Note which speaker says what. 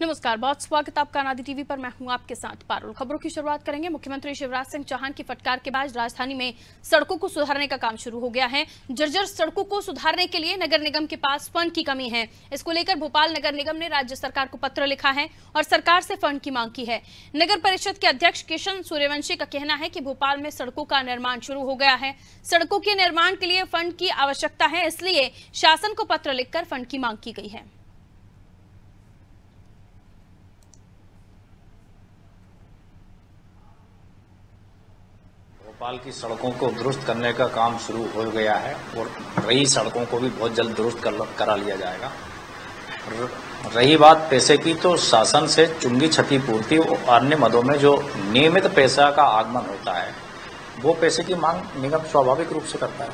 Speaker 1: नमस्कार, बहुत स्वागत आपका अनादि टीवी पर। मैं हूँ आपके साथ पारुल। खबरों की शुरुआत करेंगे। मुख्यमंत्री शिवराज सिंह चौहान की फटकार के बाद राजधानी में सड़कों को सुधारने का काम शुरू हो गया है। जर्जर सड़कों को सुधारने के लिए नगर निगम के पास फंड की कमी है। इसको लेकर भोपाल नगर निगम ने राज्य सरकार को पत्र लिखा है और सरकार से फंड की मांग की है। नगर परिषद के अध्यक्ष किशन सूर्यवंशी का कहना है की भोपाल में सड़कों का निर्माण शुरू हो गया है। सड़कों के निर्माण के लिए फंड की आवश्यकता है, इसलिए शासन को पत्र लिखकर फंड की मांग की गई है।
Speaker 2: भोपाल की सड़कों को दुरुस्त करने का काम शुरू हो गया है और रही सड़कों को भी बहुत जल्द दुरुस्त कर, करा लिया जाएगा। रही बात पैसे की तो शासन से चुंगी क्षतिपूर्ति और अन्य मदों में जो नियमित पैसा का आगमन होता है वो पैसे की मांग निगम स्वाभाविक रूप से करता है।